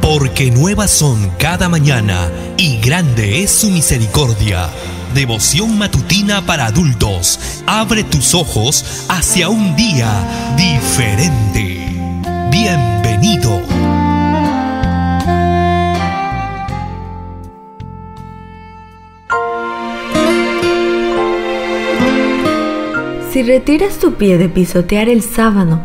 Porque nuevas son cada mañana y grande es su misericordia. Devoción matutina para adultos. Abre tus ojos hacia un día diferente. Bienvenido. Si retiras tu pie de pisotear el sábado,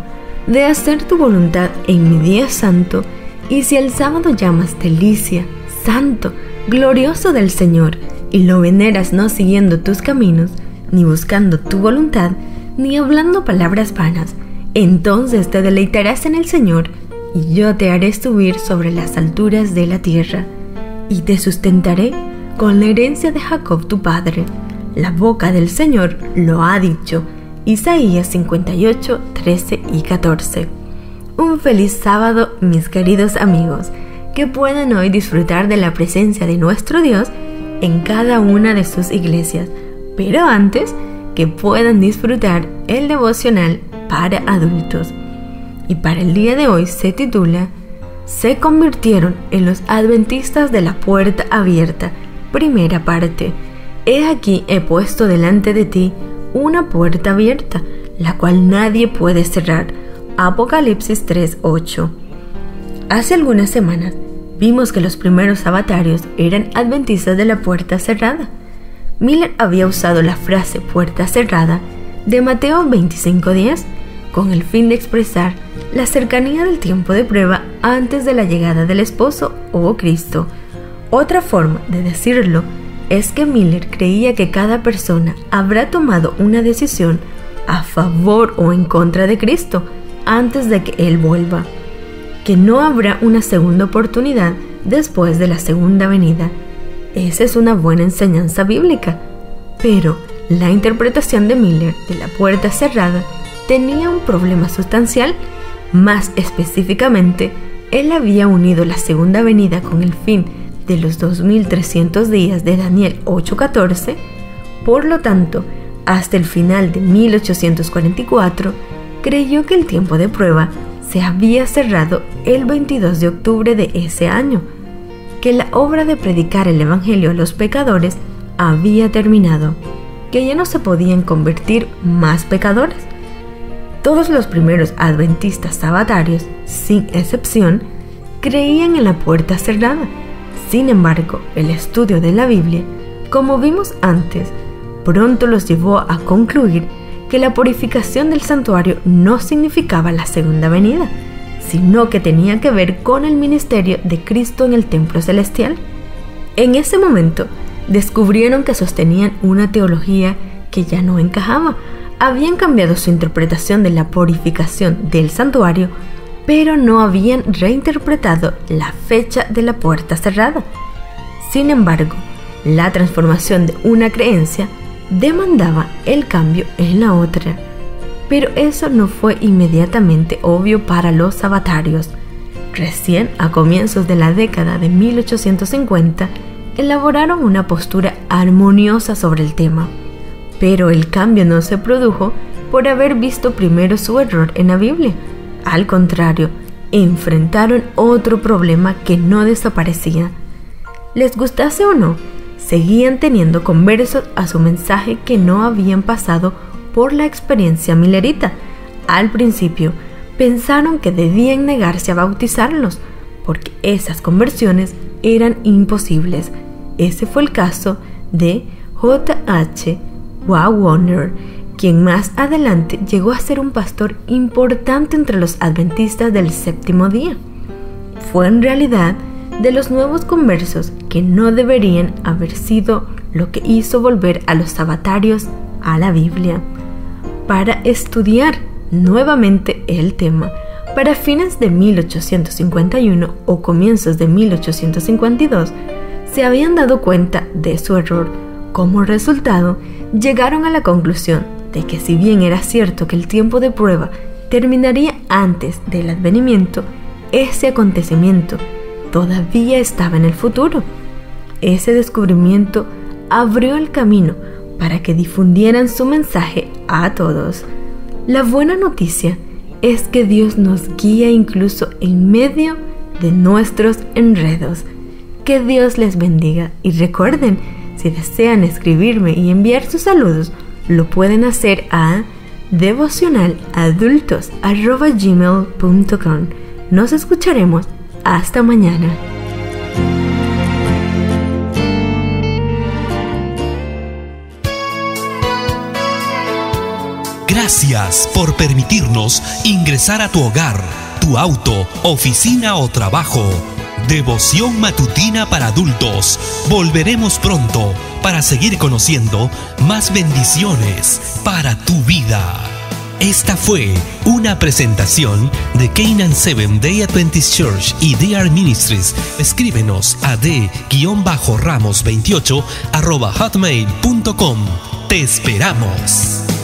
de hacer tu voluntad en mi día santo, y si el sábado llamas delicia, santo, glorioso del Señor, y lo veneras no siguiendo tus caminos, ni buscando tu voluntad, ni hablando palabras vanas, entonces te deleitarás en el Señor, y yo te haré subir sobre las alturas de la tierra, y te sustentaré con la herencia de Jacob tu padre. La boca del Señor lo ha dicho. Isaías 58, 13 y 14. Un feliz sábado, mis queridos amigos, que puedan hoy disfrutar de la presencia de nuestro Dios en cada una de sus iglesias, pero antes que puedan disfrutar el devocional para adultos. Y para el día de hoy se titula Se convirtieron en los adventistas de la puerta abierta, primera parte. He aquí he puesto delante de ti una puerta abierta, la cual nadie puede cerrar Apocalipsis 3:8. Hace algunas semanas vimos que los primeros avatarios eran adventistas de la puerta cerrada. Miller había usado la frase puerta cerrada de Mateo 25:10 con el fin de expresar la cercanía del tiempo de prueba antes de la llegada del esposo o Cristo. Otra forma de decirlo es que Miller creía que cada persona habrá tomado una decisión a favor o en contra de Cristo antes de que Él vuelva, que no habrá una segunda oportunidad después de la segunda venida. Esa es una buena enseñanza bíblica, pero la interpretación de Miller de la puerta cerrada tenía un problema sustancial, más específicamente, él había unido la segunda venida con el fin de los 2300 días de Daniel 8:14, por lo tanto, hasta el final de 1844, creyó que el tiempo de prueba se había cerrado el 22 de octubre de ese año, que la obra de predicar el Evangelio a los pecadores había terminado, que ya no se podían convertir más pecadores. Todos los primeros adventistas sabatarios, sin excepción, creían en la puerta cerrada. Sin embargo, el estudio de la Biblia, como vimos antes, pronto los llevó a concluir que la purificación del santuario no significaba la segunda venida, sino que tenía que ver con el ministerio de Cristo en el templo celestial. En ese momento, descubrieron que sostenían una teología que ya no encajaba. Habían cambiado su interpretación de la purificación del santuario, pero no habían reinterpretado la fecha de la puerta cerrada. Sin embargo, la transformación de una creencia demandaba el cambio en la otra. Pero eso no fue inmediatamente obvio para los sabatarios. Recién a comienzos de la década de 1850 elaboraron una postura armoniosa sobre el tema. Pero el cambio no se produjo por haber visto primero su error en la Biblia. Al contrario, enfrentaron otro problema que no desaparecía. Les gustase o no, seguían teniendo conversos a su mensaje que no habían pasado por la experiencia milerita. Al principio pensaron que debían negarse a bautizarlos, porque esas conversiones eran imposibles. Ese fue el caso de J.H. Warner, quien más adelante llegó a ser un pastor importante entre los adventistas del séptimo día. Fue en realidad de los nuevos conversos que no deberían haber sido lo que hizo volver a los sabatarios a la Biblia para estudiar nuevamente el tema. Para fines de 1851 o comienzos de 1852 se habían dado cuenta de su error. Como resultado, llegaron a la conclusión de que si bien era cierto que el tiempo de prueba terminaría antes del advenimiento, ese acontecimiento todavía estaba en el futuro. Ese descubrimiento abrió el camino para que difundieran su mensaje a todos. La buena noticia es que Dios nos guía incluso en medio de nuestros enredos. Que Dios les bendiga y recuerden, si desean escribirme y enviar sus saludos, lo pueden hacer a devocionaladultos.gmail.com. Nos escucharemos hasta mañana. Gracias por permitirnos ingresar a tu hogar, tu auto, oficina o trabajo. Devoción matutina para adultos. Volveremos pronto para seguir conociendo más bendiciones para tu vida. Esta fue una presentación de Canaan Seven Day Adventist Church y DR Ministries. Escríbenos a d-ramos28 hotmail.com. Te esperamos.